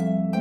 you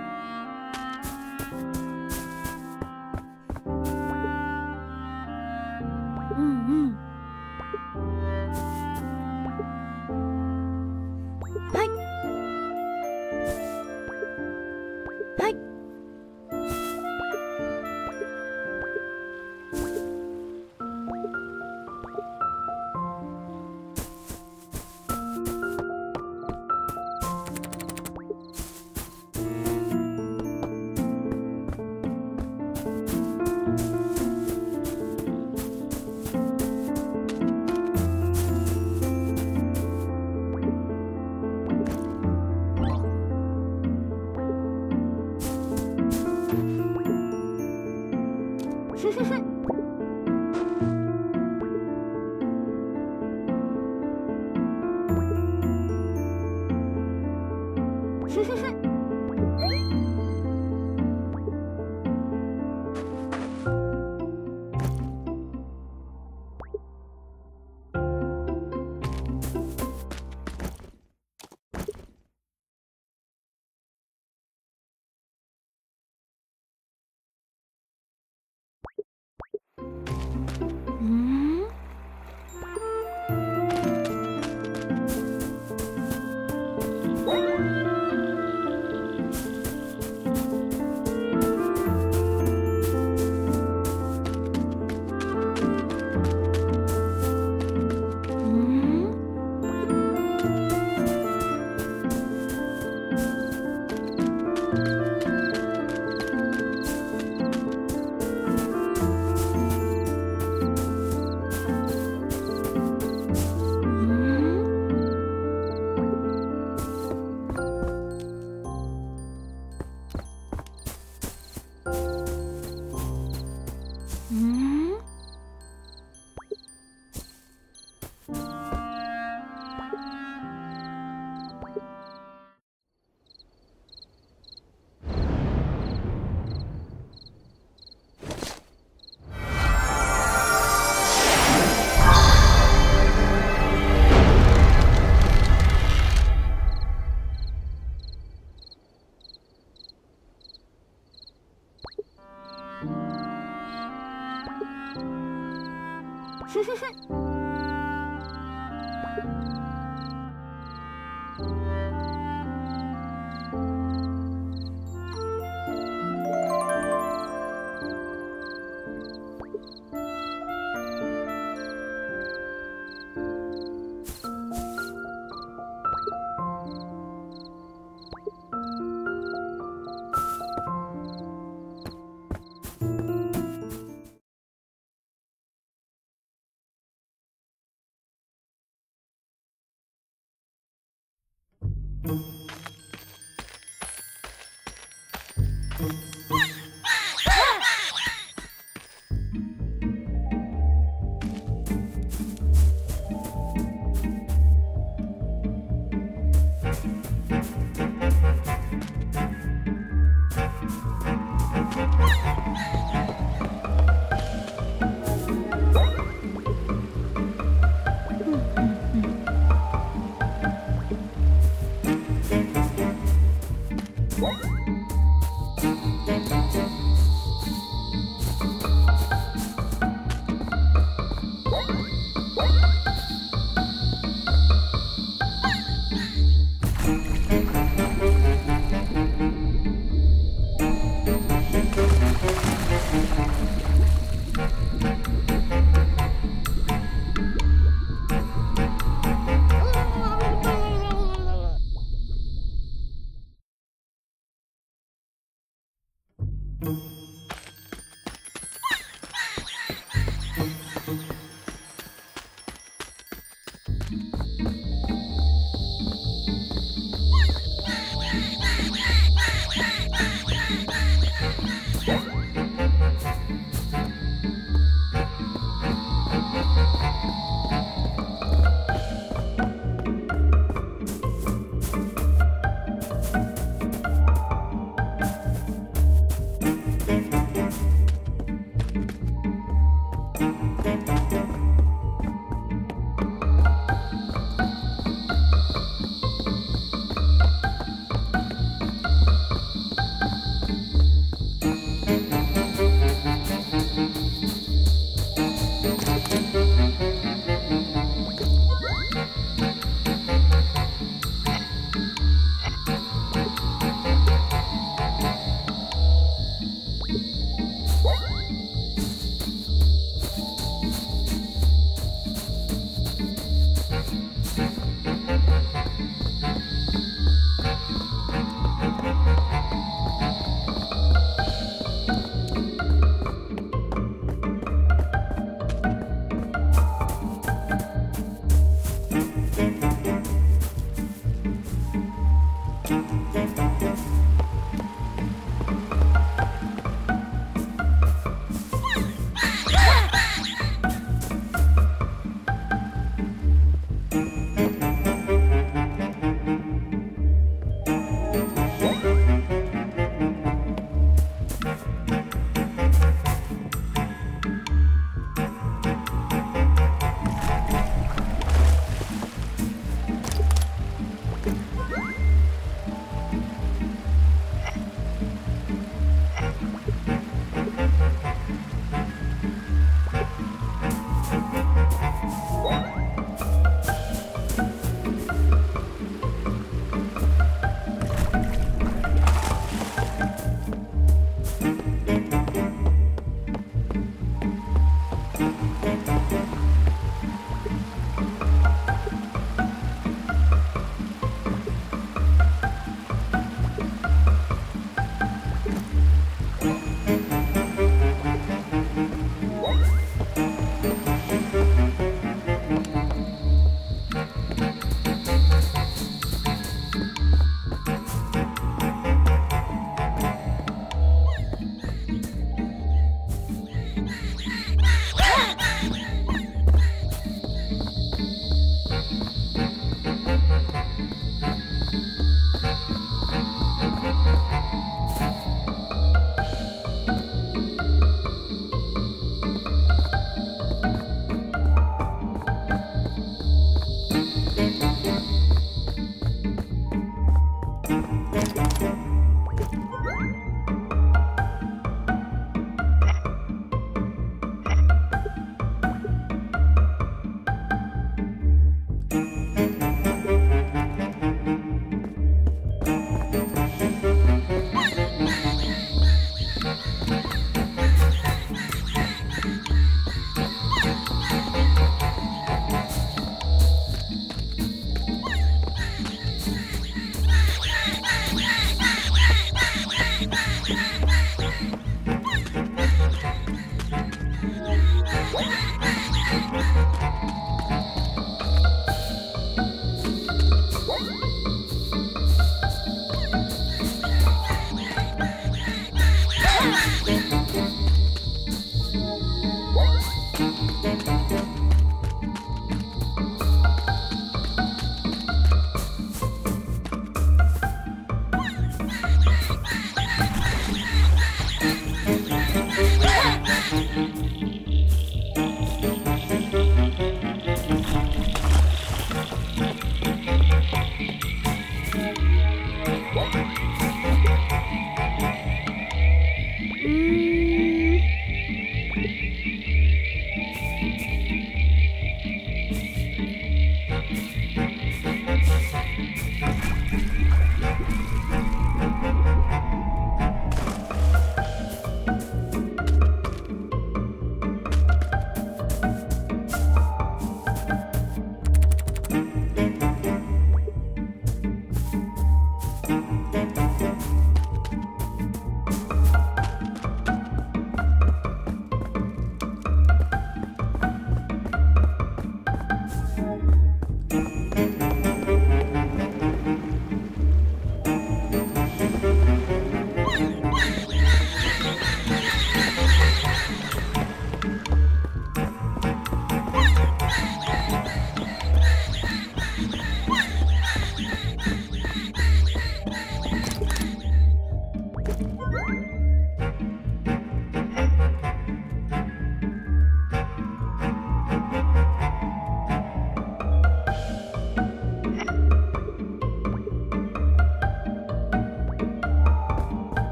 Música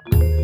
ആ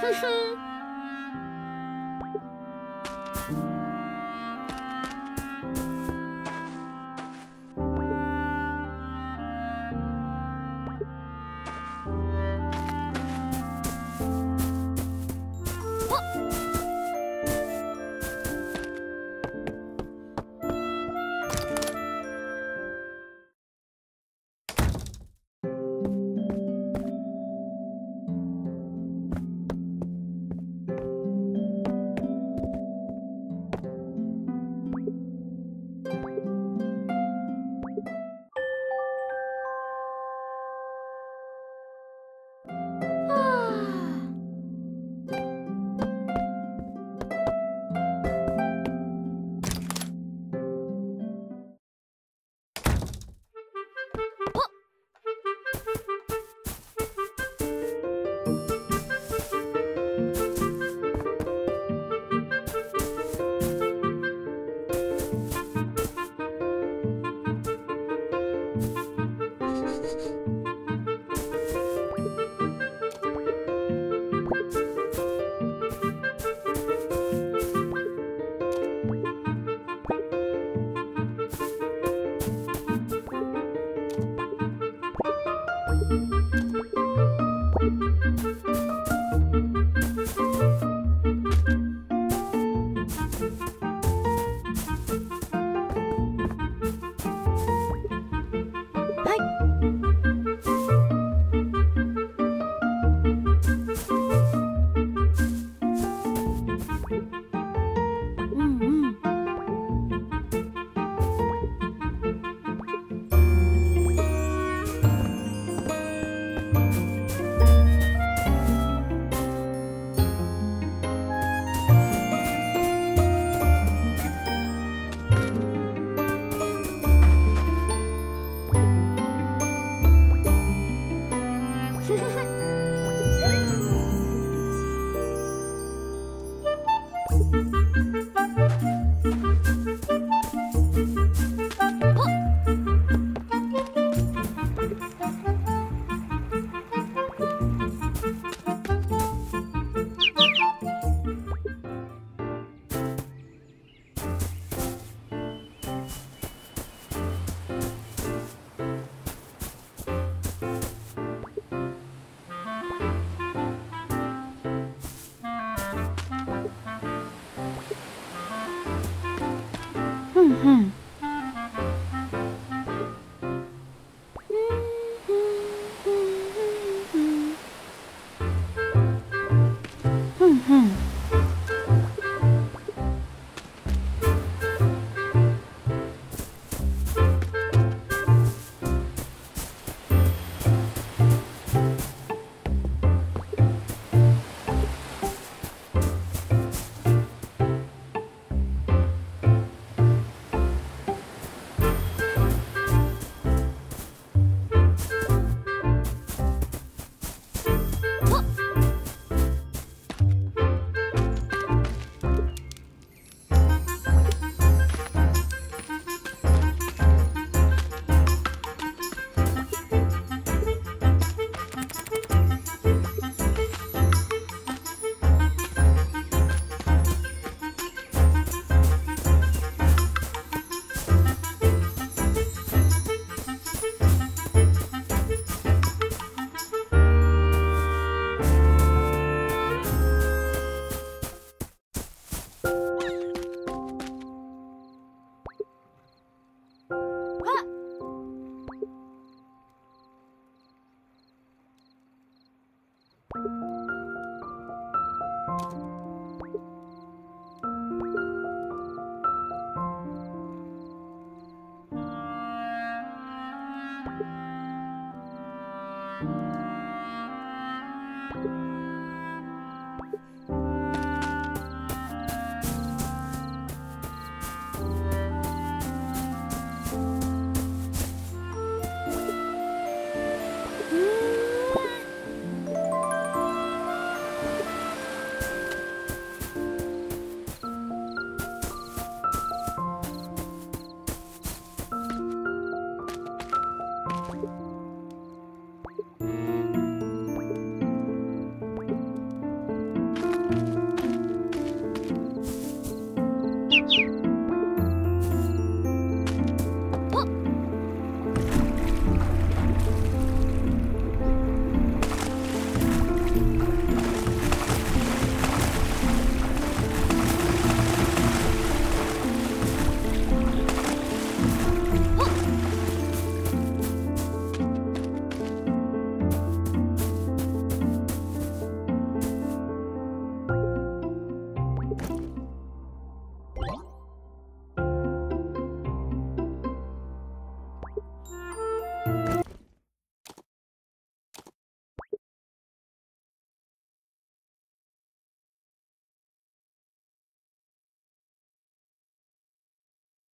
哼哼。